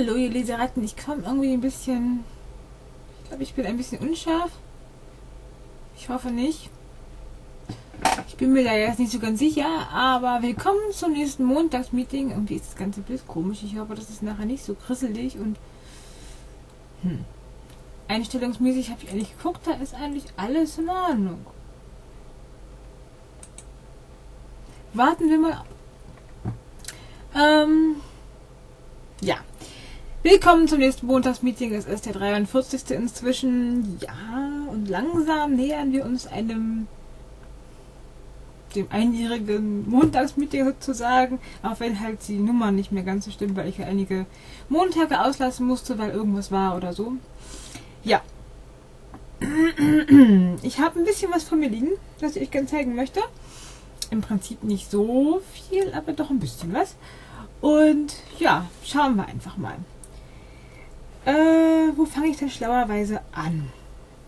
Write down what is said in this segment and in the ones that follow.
Hallo, ihr Leseratten. Ich komme irgendwie ein bisschen. Ich glaube, ich bin ein bisschen unscharf. Ich hoffe nicht. Ich bin mir da jetzt nicht so ganz sicher, aber willkommen zum nächsten Montagsmeeting. Irgendwie ist das ganze Bild komisch. Ich hoffe, das ist nachher nicht so krisselig und. Hm. Einstellungsmäßig habe ich ehrlich geguckt, da ist eigentlich alles in Ordnung. Warten wir mal. Ähm. Ja. Willkommen zum nächsten Montagsmeeting. Es ist der 43. inzwischen. Ja, und langsam nähern wir uns einem dem einjährigen Montagsmeeting sozusagen, auch wenn halt die Nummer nicht mehr ganz so stimmt, weil ich ja einige Montage auslassen musste, weil irgendwas war oder so. Ja. Ich habe ein bisschen was von mir liegen, das ich euch gerne zeigen möchte. Im Prinzip nicht so viel, aber doch ein bisschen was. Und ja, schauen wir einfach mal. Äh, wo fange ich denn schlauerweise an?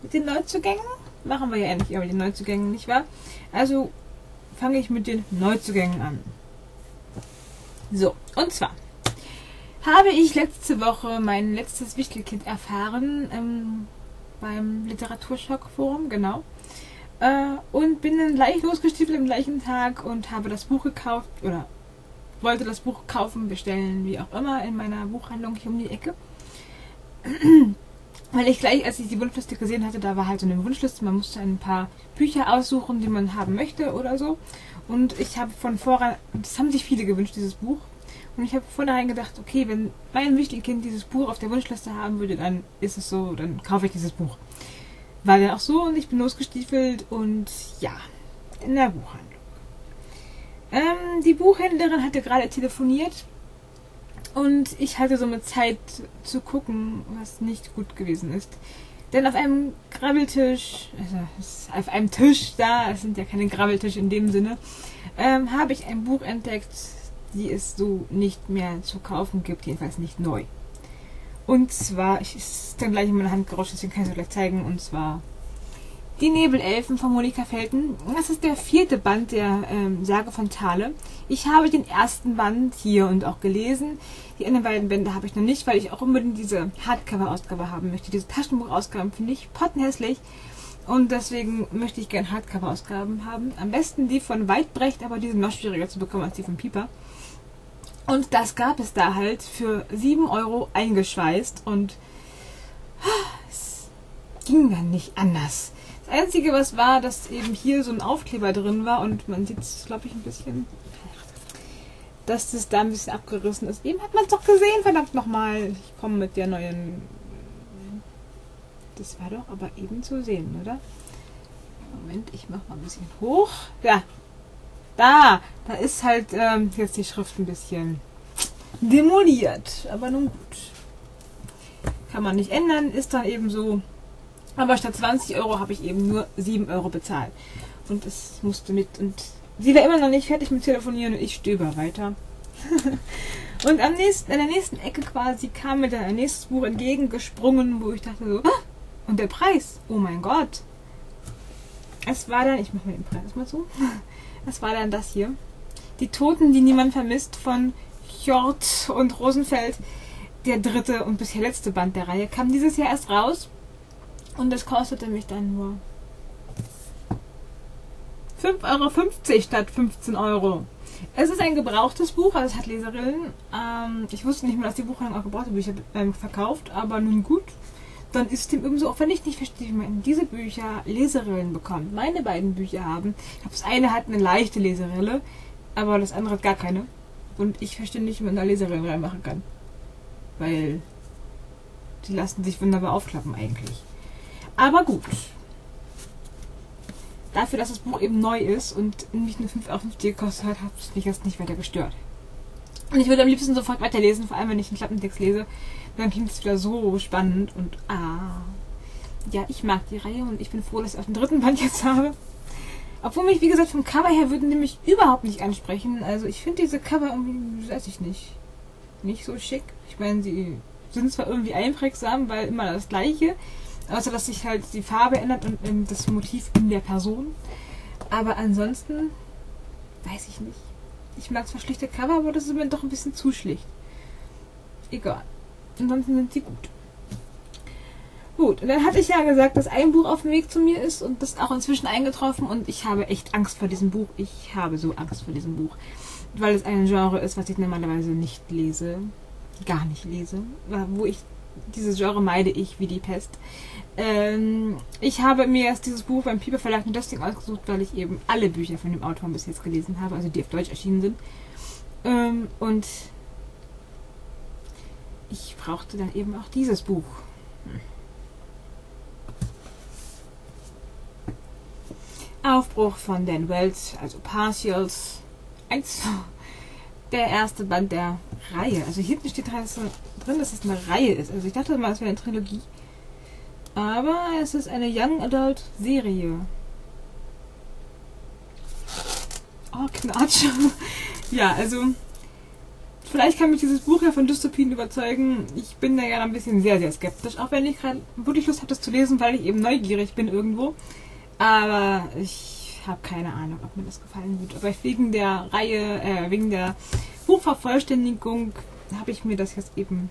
Mit den Neuzugängen? Machen wir ja endlich über die Neuzugänge, nicht wahr? Also fange ich mit den Neuzugängen an. So, und zwar habe ich letzte Woche mein letztes Wichtelkind erfahren ähm, beim Literaturschock-Forum, genau. Äh, und bin dann gleich losgestiefelt am gleichen Tag und habe das Buch gekauft oder wollte das Buch kaufen, bestellen, wie auch immer, in meiner Buchhandlung hier um die Ecke. Weil ich gleich, als ich die Wunschliste gesehen hatte, da war halt so eine Wunschliste, man musste ein paar Bücher aussuchen, die man haben möchte oder so. Und ich habe von vornherein, das haben sich viele gewünscht, dieses Buch. Und ich habe vornherein gedacht, okay, wenn mein Wichtelkind dieses Buch auf der Wunschliste haben würde, dann ist es so, dann kaufe ich dieses Buch. War dann auch so und ich bin losgestiefelt und ja, in der Buchhandlung. Ähm, die Buchhändlerin hatte gerade telefoniert und ich hatte somit Zeit zu gucken, was nicht gut gewesen ist. Denn auf einem Grabbeltisch, also auf einem Tisch da, es sind ja keine Grabbeltische in dem Sinne, ähm, habe ich ein Buch entdeckt, die es so nicht mehr zu kaufen gibt, jedenfalls nicht neu. Und zwar, ich ist dann gleich in meiner Hand gerauscht, deswegen kann ich es gleich zeigen, und zwar die Nebelelfen von Monika Felten. Das ist der vierte Band der ähm, Sage von Thale. Ich habe den ersten Band hier und auch gelesen. Die anderen beiden Bände habe ich noch nicht, weil ich auch unbedingt diese Hardcover-Ausgabe haben möchte. Diese Taschenbuchausgaben finde ich pottenhässlich. Und deswegen möchte ich gerne Hardcover-Ausgaben haben. Am besten die von Weitbrecht, aber die sind noch schwieriger zu bekommen als die von Pieper. Und das gab es da halt für 7 Euro eingeschweißt und es ging dann nicht anders. Das Einzige, was war, dass eben hier so ein Aufkleber drin war und man sieht es, glaube ich, ein bisschen, dass das da ein bisschen abgerissen ist. Eben hat man es doch gesehen, verdammt nochmal. Ich komme mit der neuen. Das war doch aber eben zu sehen, oder? Moment, ich mache mal ein bisschen hoch. Ja, da, da ist halt ähm, jetzt die Schrift ein bisschen demoliert. Aber nun gut. Kann man nicht ändern, ist dann eben so. Aber statt 20 Euro habe ich eben nur 7 Euro bezahlt. Und es musste mit. Und sie war immer noch nicht fertig mit Telefonieren und ich stöber weiter. und am nächsten, an der nächsten Ecke quasi kam mir dann ein nächstes Buch entgegengesprungen, wo ich dachte so, ah, und der Preis, oh mein Gott. Es war dann, ich mache mir den Preis mal zu. Es war dann das hier. Die Toten, die niemand vermisst von Hjort und Rosenfeld. Der dritte und bisher letzte Band der Reihe kam dieses Jahr erst raus. Und das kostete mich dann nur 5,50 Euro statt 15 Euro. Es ist ein gebrauchtes Buch, also es hat Leserillen. Ähm, ich wusste nicht mehr, dass die Buchhandlung auch gebrauchte Bücher ähm, verkauft, aber nun gut. Dann ist es dem irgendwie so, auch wenn ich nicht verstehe, wie man diese Bücher Leserillen bekommt. Meine beiden Bücher haben, ich glaube, das eine hat eine leichte Leserille, aber das andere hat gar keine. Und ich verstehe nicht, wie man da Leserillen reinmachen kann. Weil die lassen sich wunderbar aufklappen eigentlich. Aber gut. Dafür, dass das Buch eben neu ist und nicht nur 5,50 Euro gekostet hat, hat es mich jetzt nicht weiter gestört. Und ich würde am liebsten sofort weiterlesen, vor allem wenn ich einen Klappentext lese. Dann klingt es wieder so spannend und ah. Ja, ich mag die Reihe und ich bin froh, dass ich auch den dritten Band jetzt habe. Obwohl mich, wie gesagt, vom Cover her würden die mich überhaupt nicht ansprechen. Also ich finde diese Cover irgendwie, weiß ich nicht, nicht so schick. Ich meine, sie sind zwar irgendwie einprägsam, weil immer das gleiche. Außer dass sich halt die Farbe ändert und ähm, das Motiv in der Person. Aber ansonsten weiß ich nicht. Ich mag zwar schlichte Cover, aber das ist mir doch ein bisschen zu schlicht. Egal. ansonsten sind sie gut. Gut, und dann hatte ich ja gesagt, dass ein Buch auf dem Weg zu mir ist und das auch inzwischen eingetroffen und ich habe echt Angst vor diesem Buch. Ich habe so Angst vor diesem Buch, weil es ein Genre ist, was ich normalerweise nicht lese, gar nicht lese, wo ich dieses Genre meide ich wie die Pest. Ähm, ich habe mir erst dieses Buch beim Piper Verlag nur deswegen ausgesucht, weil ich eben alle Bücher von dem Autor bis jetzt gelesen habe, also die auf Deutsch erschienen sind. Ähm, und ich brauchte dann eben auch dieses Buch. Aufbruch von Dan Wells, also Partials 1. Der erste Band der Reihe. Also hinten steht drin, dass es eine Reihe ist. Also ich dachte mal, es wäre eine Trilogie. Aber es ist eine Young Adult Serie. Oh, Knatsch. ja, also vielleicht kann mich dieses Buch ja von Dystopien überzeugen. Ich bin da ja ein bisschen sehr, sehr skeptisch. Auch wenn ich gerade wirklich Lust habe, das zu lesen, weil ich eben neugierig bin irgendwo. Aber ich habe keine Ahnung, ob mir das gefallen wird. Aber wegen der Reihe, äh, wegen der Buchvervollständigung habe ich mir das jetzt eben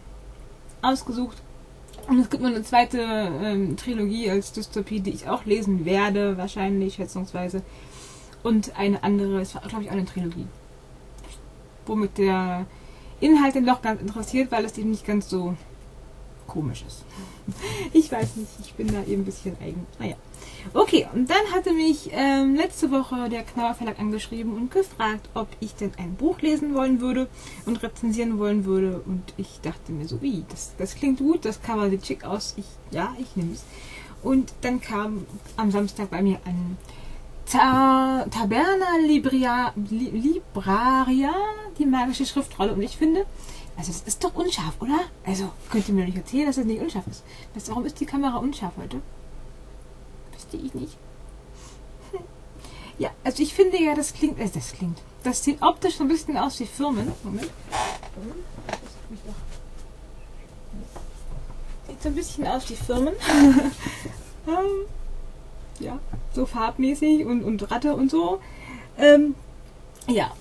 ausgesucht. Und es gibt noch eine zweite ähm, Trilogie als Dystopie, die ich auch lesen werde, wahrscheinlich, schätzungsweise. Und eine andere, es war, glaube ich, auch eine Trilogie. Womit der Inhalt den doch ganz interessiert, weil es eben nicht ganz so komisch ist. Ich weiß nicht, ich bin da eben ein bisschen eigen. Naja. Okay, und dann hatte mich ähm, letzte Woche der Knauer Verlag angeschrieben und gefragt, ob ich denn ein Buch lesen wollen würde und rezensieren wollen würde. Und ich dachte mir so, wie, das, das klingt gut, das Cover sieht schick aus. Ich, ja, ich nehme es. Und dann kam am Samstag bei mir ein Ta Taberna Libria, Libraria, die magische Schriftrolle. Und ich finde, also das ist doch unscharf, oder? Also könnt ihr mir nicht erzählen, dass das nicht unscharf ist. Du, warum ist die Kamera unscharf heute? Wüsste ich nicht. Ja, also ich finde ja, das klingt, äh, das klingt, das sieht optisch so ein bisschen aus wie Firmen. Moment. Sieht so ein bisschen aus wie Firmen. ähm, ja, so farbmäßig und, und Ratte und so. Ähm, ja,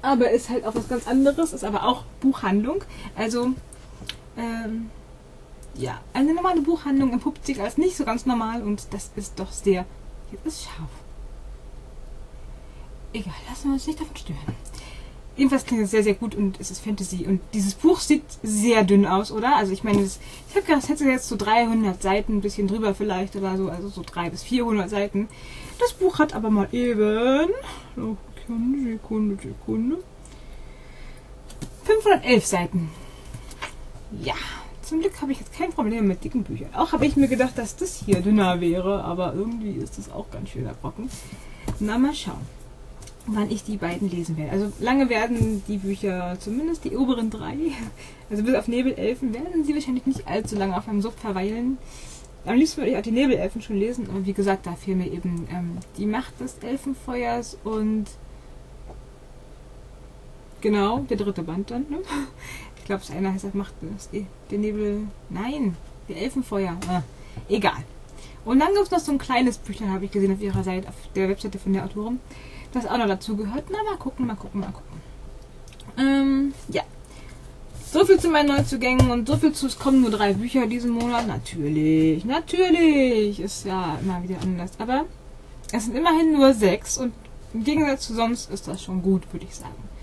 aber ist halt auch was ganz anderes, ist aber auch Buchhandlung. Also, ähm, ja, eine normale Buchhandlung entpuppt sich als nicht so ganz normal und das ist doch sehr. Jetzt ist scharf. Egal, lassen wir uns nicht davon stören. Jedenfalls klingt es sehr, sehr gut und es ist Fantasy. Und dieses Buch sieht sehr dünn aus, oder? Also ich meine, das, ich habe gedacht, es hätte jetzt so 300 Seiten, ein bisschen drüber vielleicht oder so, also so 300 bis 400 Seiten. Das Buch hat aber mal eben, oh, Sekunde, Sekunde, Sekunde. 511 Seiten. Ja, zum Glück habe ich jetzt kein Problem mit dicken Büchern. Auch habe ich mir gedacht, dass das hier dünner wäre, aber irgendwie ist das auch ganz schöner Brocken. Na, mal schauen, wann ich die beiden lesen werde. Also lange werden die Bücher, zumindest die oberen drei, also bis auf Nebelelfen, werden sie wahrscheinlich nicht allzu lange auf meinem Sub verweilen. Am liebsten würde ich auch die Nebelelfen schon lesen, aber wie gesagt, da fehlt mir eben ähm, die Macht des Elfenfeuers und Genau, der dritte Band dann. Ne? Ich glaube, das eine heißt, das macht das, der Nebel. Nein, der Elfenfeuer. Ah, egal. Und dann gibt es noch so ein kleines Büchlein, habe ich gesehen auf ihrer Seite, auf der Webseite von der Autorin. Das auch noch dazu gehört. Na, mal gucken, mal gucken, mal gucken. Ähm, ja. So viel zu meinen Neuzugängen und so viel zu, es kommen nur drei Bücher diesen Monat. Natürlich, natürlich. Ist ja immer wieder anders. Aber es sind immerhin nur sechs und im Gegensatz zu sonst ist das schon gut, würde ich sagen.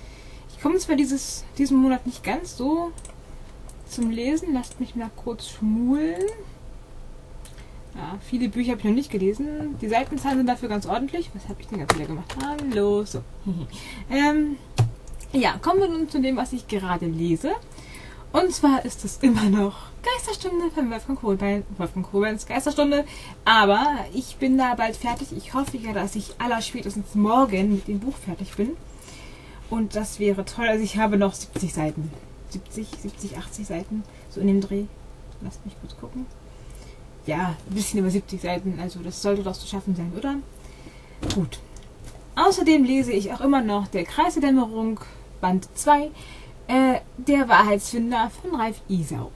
Ich komme zwar dieses, diesen Monat nicht ganz so zum Lesen. Lasst mich mal kurz schmulen. Ja, viele Bücher habe ich noch nicht gelesen. Die Seitenzahlen sind dafür ganz ordentlich. Was habe ich denn gerade wieder gemacht? Hallo. So. ähm, ja, kommen wir nun zu dem, was ich gerade lese. Und zwar ist es immer noch Geisterstunde von Wolfgang Kohlbein. Wolfgang Kohlbeins Geisterstunde. Aber ich bin da bald fertig. Ich hoffe ja, dass ich aller spätestens morgen mit dem Buch fertig bin. Und das wäre toll. Also ich habe noch 70 Seiten. 70, 70, 80 Seiten. So in dem Dreh. Lasst mich kurz gucken. Ja, ein bisschen über 70 Seiten. Also das sollte doch zu schaffen sein, oder? Gut. Außerdem lese ich auch immer noch Der Kreis der Dämmerung, Band 2. Äh, der Wahrheitsfinder von Ralf Isau.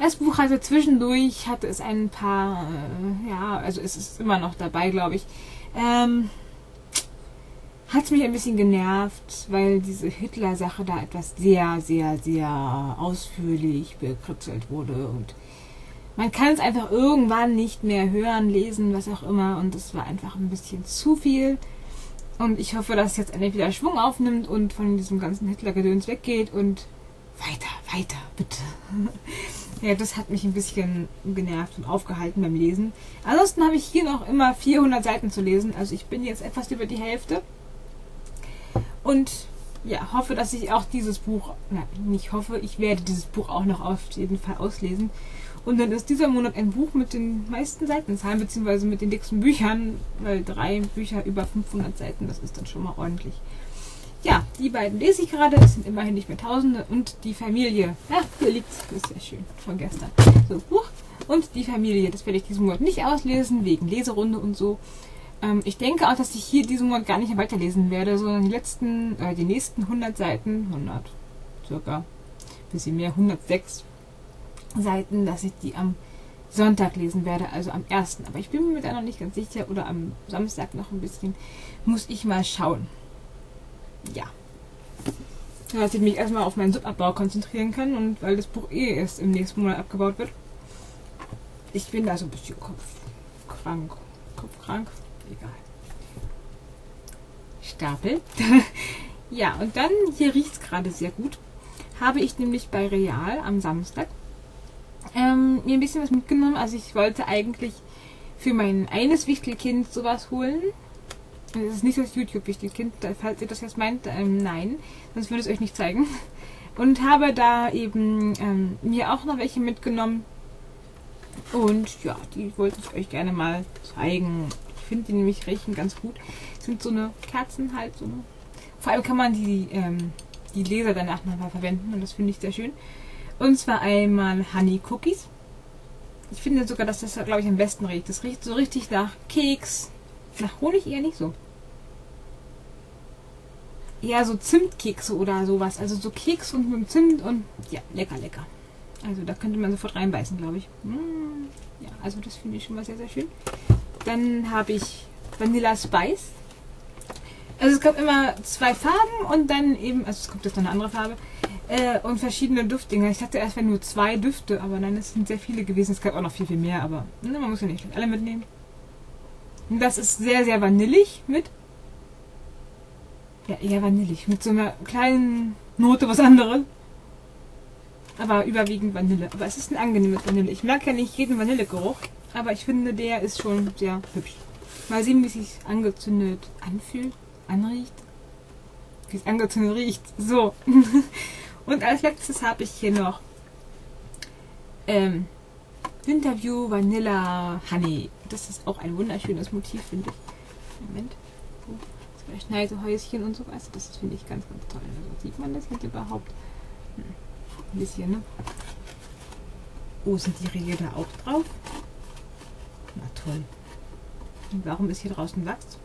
Das Buch hatte zwischendurch, hatte es ein paar, äh, ja, also es ist immer noch dabei, glaube ich. Ähm, hat mich ein bisschen genervt, weil diese Hitler-Sache da etwas sehr, sehr, sehr ausführlich bekritzelt wurde und man kann es einfach irgendwann nicht mehr hören, lesen, was auch immer und es war einfach ein bisschen zu viel. Und ich hoffe, dass es jetzt endlich wieder Schwung aufnimmt und von diesem ganzen Hitler-Gedöns weggeht und weiter, weiter, bitte. ja, das hat mich ein bisschen genervt und aufgehalten beim Lesen. Ansonsten habe ich hier noch immer 400 Seiten zu lesen. Also ich bin jetzt etwas über die Hälfte. Und ja, hoffe, dass ich auch dieses Buch, na, nicht hoffe, ich werde dieses Buch auch noch auf jeden Fall auslesen. Und dann ist dieser Monat ein Buch mit den meisten Seitenzahlen, beziehungsweise mit den dicksten Büchern, weil drei Bücher über 500 Seiten, das ist dann schon mal ordentlich. Ja, die beiden lese ich gerade, es sind immerhin nicht mehr Tausende. Und die Familie, ja, hier liegt es, ist sehr schön, von gestern. So, Buch. Und die Familie, das werde ich diesen Monat nicht auslesen, wegen Leserunde und so. Ähm, ich denke auch, dass ich hier diesen Monat gar nicht weiterlesen werde, sondern die letzten, äh, die nächsten 100 Seiten, 100, circa, bisschen mehr, 106 Seiten, dass ich die am Sonntag lesen werde, also am 1. Aber ich bin mir da noch nicht ganz sicher oder am Samstag noch ein bisschen. Muss ich mal schauen. Ja. Dass ich mich erstmal auf meinen Subabbau konzentrieren kann und weil das Buch eh erst im nächsten Monat abgebaut wird. Ich bin da so ein bisschen kopfkrank. Kopfkrank? Egal. Stapel. ja, und dann, hier riecht es gerade sehr gut, habe ich nämlich bei Real am Samstag ähm, mir ein bisschen was mitgenommen. Also ich wollte eigentlich für mein eines Wichtelkind sowas holen. Das ist nicht das YouTube-Wichtelkind, falls ihr das jetzt meint. Ähm, nein, sonst würde ich es euch nicht zeigen. Und habe da eben ähm, mir auch noch welche mitgenommen. Und ja, die wollte ich euch gerne mal zeigen. Ich finde die nämlich riechen ganz gut. Sind so eine Kerzen halt. So eine Vor allem kann man die, ähm, die Gläser danach nochmal verwenden und das finde ich sehr schön. Und zwar einmal Honey Cookies. Ich finde sogar, dass das, glaube ich, am besten riecht. Das riecht so richtig nach Keks. Nach Honig eher nicht so. Eher so Zimtkekse oder sowas. Also so Keks und mit Zimt und ja, lecker, lecker. Also da könnte man sofort reinbeißen, glaube ich. Mm, ja, also das finde ich schon mal sehr, sehr schön. Dann habe ich Vanilla Spice. Also es gab immer zwei Farben und dann eben, also es kommt jetzt noch eine andere Farbe. Äh, und verschiedene Duftdinger. Ich dachte erst, wenn nur zwei Düfte, aber nein, es sind sehr viele gewesen. Es gab auch noch viel, viel mehr, aber ne, man muss ja nicht alle mitnehmen. Und das ist sehr, sehr vanillig mit. Ja, eher vanillig. Mit so einer kleinen Note was anderes. Aber überwiegend Vanille. Aber es ist ein angenehmes Vanille. Ich mag ja nicht jeden Vanillegeruch, aber ich finde, der ist schon sehr hübsch. Mal sehen, wie es sich angezündet anfühlt, anriecht. Wie es angezündet riecht. So. Und als letztes habe ich hier noch ähm, Winterview Vanilla Honey. Das ist auch ein wunderschönes Motiv, finde ich. Moment. So, zwei Schneidehäuschen und so was. Das finde ich ganz, ganz toll. Also sieht man das jetzt überhaupt? Hm. Ein bisschen, ne? Oh, sind die Rehe da auch drauf? Na toll. Und warum ist hier draußen Wachs?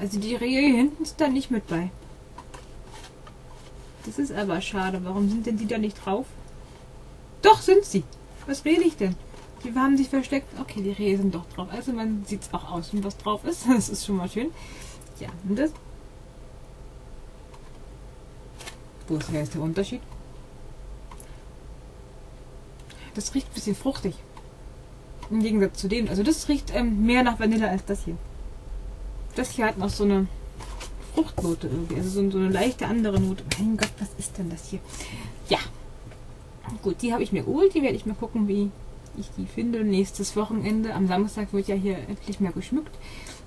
Also die Rehe hier hinten ist da nicht mit bei. Das ist aber schade. Warum sind denn die da nicht drauf? Doch, sind sie. Was rede ich denn? Die haben sich versteckt. Okay, die Rehe sind doch drauf. Also man sieht es auch aus, wenn was drauf ist. Das ist schon mal schön. Ja, und das. Wo ist der Unterschied? Das riecht ein bisschen fruchtig. Im Gegensatz zu dem. Also das riecht ähm, mehr nach Vanille als das hier. Das hier hat noch so eine Fruchtnote irgendwie. Also so, so eine leichte andere Note. Mein Gott, was ist denn das hier? Ja. Gut, die habe ich mir geholt. Die werde ich mal gucken, wie ich die finde. Nächstes Wochenende, am Samstag, wird ja hier endlich mehr geschmückt.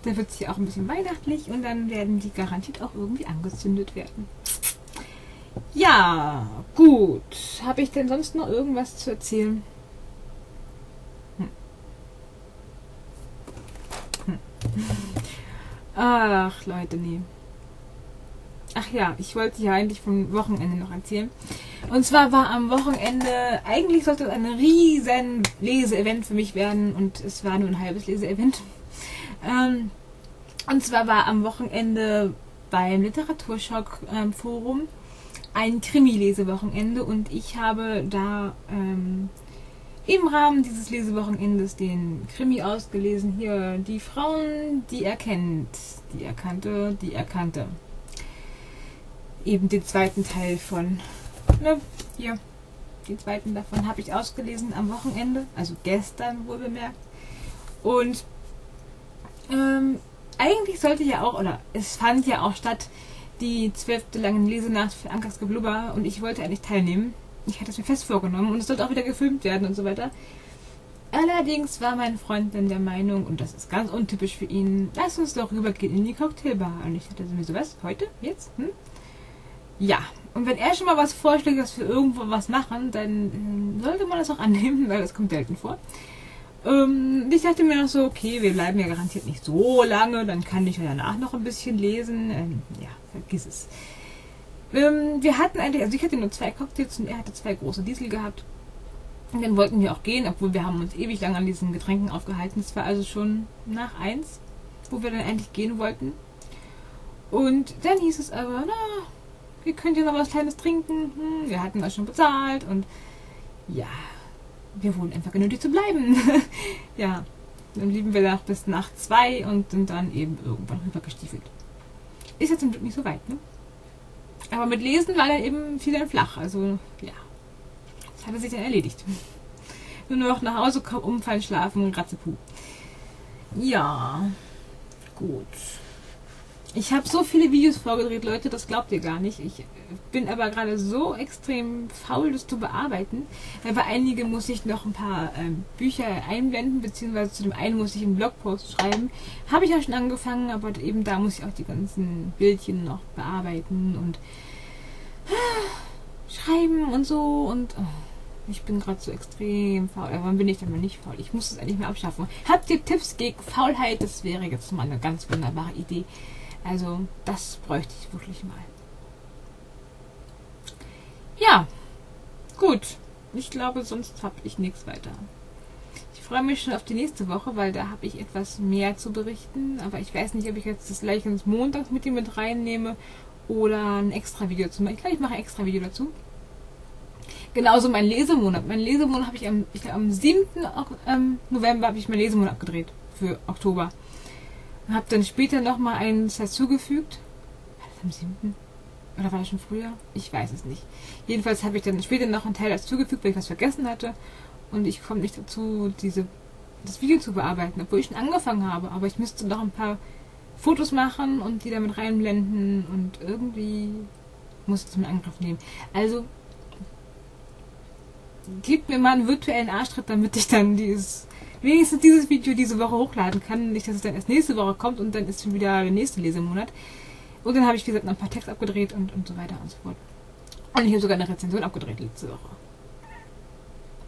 Dann wird es hier auch ein bisschen weihnachtlich und dann werden die garantiert auch irgendwie angezündet werden. Ja, gut. Habe ich denn sonst noch irgendwas zu erzählen? Hm. Hm. Ach, Leute, nee. Ach ja, ich wollte ja eigentlich vom Wochenende noch erzählen. Und zwar war am Wochenende, eigentlich sollte es ein riesen Leseevent für mich werden und es war nur ein halbes Leseevent. Ähm, und zwar war am Wochenende beim Literaturschock ähm, ein Krimi-Lesewochenende und ich habe da ähm, im Rahmen dieses Lesewochenendes den Krimi ausgelesen. Hier die Frauen, die er kennt, die er kannte, die er kannte. Eben den zweiten Teil von, ne, hier, den zweiten davon habe ich ausgelesen am Wochenende, also gestern wohl bemerkt. Und ähm, eigentlich sollte ja auch, oder es fand ja auch statt, die zwölfte lange Lesenacht für Ankers Geblubber und ich wollte eigentlich teilnehmen ich hatte es mir fest vorgenommen und es sollte auch wieder gefilmt werden und so weiter. Allerdings war mein Freund dann der Meinung, und das ist ganz untypisch für ihn, lass uns doch rübergehen in die Cocktailbar. Und ich hatte mir so, was? Heute? Jetzt? Hm? Ja. Und wenn er schon mal was vorschlägt, dass wir irgendwo was machen, dann äh, sollte man das auch annehmen, weil das kommt selten vor. Ähm, ich dachte mir noch so, okay, wir bleiben ja garantiert nicht so lange, dann kann ich ja danach noch ein bisschen lesen. Ähm, ja, vergiss es. Ähm, wir hatten eigentlich, also ich hatte nur zwei Cocktails und er hatte zwei große Diesel gehabt. Und dann wollten wir auch gehen, obwohl wir haben uns ewig lang an diesen Getränken aufgehalten. Es war also schon nach eins, wo wir dann endlich gehen wollten. Und dann hieß es aber, na, wir können ja noch was Kleines trinken. Hm, wir hatten das schon bezahlt und ja, wir wurden einfach genötigt zu bleiben. ja, dann blieben wir noch bis nach zwei und sind dann eben irgendwann rübergestiefelt. Ist jetzt zum Glück nicht so weit, ne? Aber mit Lesen war dann eben viel dann flach. Also, ja. Das hatte sich dann erledigt. Nur noch nach Hause kommen, umfallen, schlafen, Ratzepuh. Ja. Gut. Ich habe so viele Videos vorgedreht, Leute, das glaubt ihr gar nicht. Ich bin aber gerade so extrem faul, das zu bearbeiten. Bei einigen muss ich noch ein paar ähm, Bücher einblenden, beziehungsweise zu dem einen muss ich einen Blogpost schreiben. Habe ich ja schon angefangen, aber eben da muss ich auch die ganzen Bildchen noch bearbeiten und äh, schreiben und so. Und oh, ich bin gerade so extrem faul. Aber wann bin ich denn mal nicht faul? Ich muss es eigentlich mal abschaffen. Habt ihr Tipps gegen Faulheit? Das wäre jetzt mal eine ganz wunderbare Idee. Also, das bräuchte ich wirklich mal. Ja, gut. Ich glaube, sonst habe ich nichts weiter. Ich freue mich schon auf die nächste Woche, weil da habe ich etwas mehr zu berichten. Aber ich weiß nicht, ob ich jetzt das gleich ins Montags mit mit reinnehme oder ein extra Video zu machen. Ich glaube, ich mache ein extra Video dazu. Genauso mein Lesemonat. Mein Lesemonat habe ich am, ich glaube, am 7. Ähm, November habe ich mein Lesemonat abgedreht für Oktober. Habe dann später nochmal eins dazugefügt. War das am 7.? Oder war das schon früher? Ich weiß es nicht. Jedenfalls habe ich dann später noch einen Teil dazugefügt, weil ich was vergessen hatte. Und ich komme nicht dazu, diese, das Video zu bearbeiten, obwohl ich schon angefangen habe. Aber ich müsste noch ein paar Fotos machen und die damit reinblenden und irgendwie muss ich in Angriff nehmen. Also gebt mir mal einen virtuellen Arschtritt, damit ich dann dieses wenigstens dieses Video diese Woche hochladen kann. Nicht, dass es dann erst nächste Woche kommt und dann ist schon wieder der nächste Lesemonat. Und dann habe ich, wie gesagt, noch ein paar Texte abgedreht und, und so weiter und so fort. Und ich habe sogar eine Rezension abgedreht letzte Woche.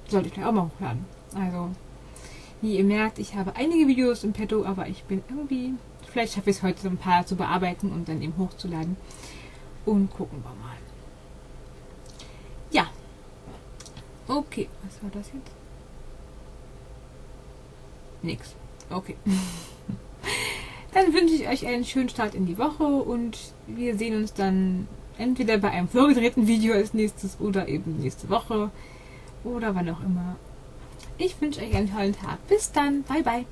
Sollte ich gleich auch mal hochladen. Also, wie ihr merkt, ich habe einige Videos im Petto, aber ich bin irgendwie. Vielleicht schaffe ich es heute so ein paar zu bearbeiten und dann eben hochzuladen. Und gucken wir mal. Ja. Okay, was war das jetzt? Nix. Okay. Dann wünsche ich euch einen schönen Start in die Woche und wir sehen uns dann entweder bei einem vorgedrehten Video als nächstes oder eben nächste Woche oder wann auch immer. Ich wünsche euch einen tollen Tag. Bis dann. Bye bye.